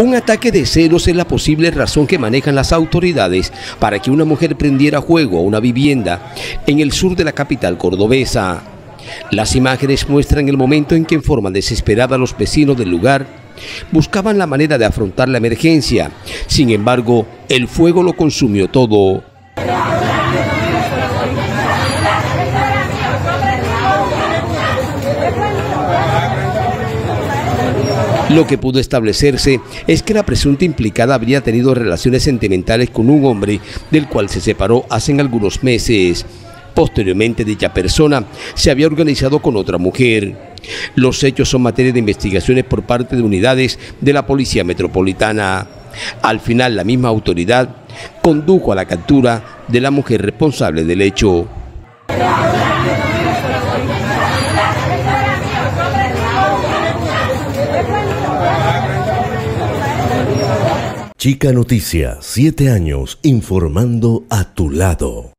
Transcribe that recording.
Un ataque de celos es la posible razón que manejan las autoridades para que una mujer prendiera fuego a una vivienda en el sur de la capital cordobesa. Las imágenes muestran el momento en que en forma desesperada los vecinos del lugar buscaban la manera de afrontar la emergencia. Sin embargo, el fuego lo consumió todo. Lo que pudo establecerse es que la presunta implicada habría tenido relaciones sentimentales con un hombre del cual se separó hace algunos meses. Posteriormente, dicha persona se había organizado con otra mujer. Los hechos son materia de investigaciones por parte de unidades de la Policía Metropolitana. Al final, la misma autoridad condujo a la captura de la mujer responsable del hecho. Chica Noticia, siete años informando a tu lado.